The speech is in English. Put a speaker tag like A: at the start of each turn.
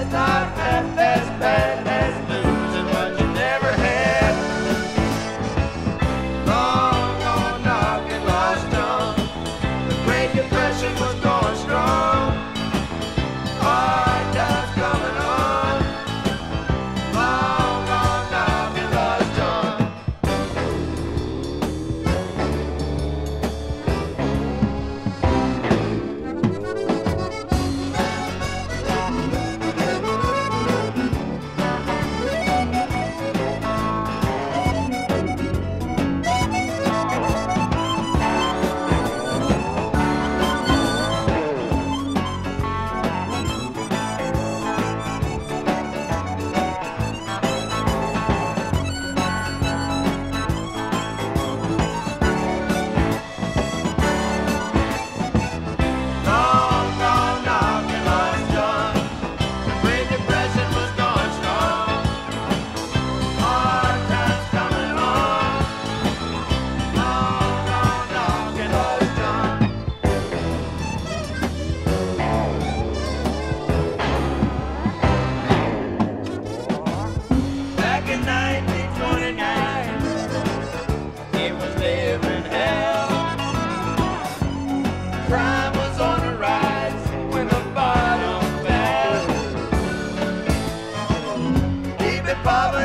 A: es dar, es ver, Baba.